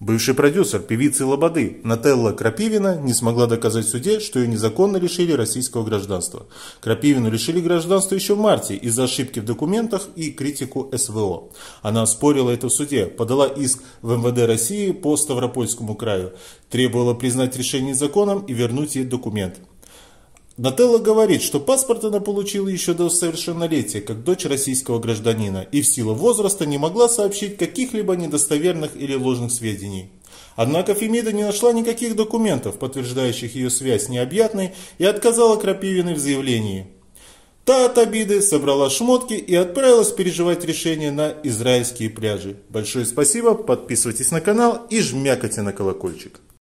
Бывший продюсер певицы Лободы Нателла Крапивина не смогла доказать в суде, что ее незаконно лишили российского гражданства. Крапивину лишили гражданства еще в марте из-за ошибки в документах и критику СВО. Она оспорила это в суде, подала иск в МВД России по Ставропольскому краю, требовала признать решение законом и вернуть ей документ. Нателла говорит, что паспорт она получила еще до совершеннолетия, как дочь российского гражданина, и в силу возраста не могла сообщить каких-либо недостоверных или ложных сведений. Однако Фемида не нашла никаких документов, подтверждающих ее связь с необъятной, и отказала Крапивиной в заявлении. Та от обиды собрала шмотки и отправилась переживать решение на израильские пляжи. Большое спасибо, подписывайтесь на канал и жмякайте на колокольчик.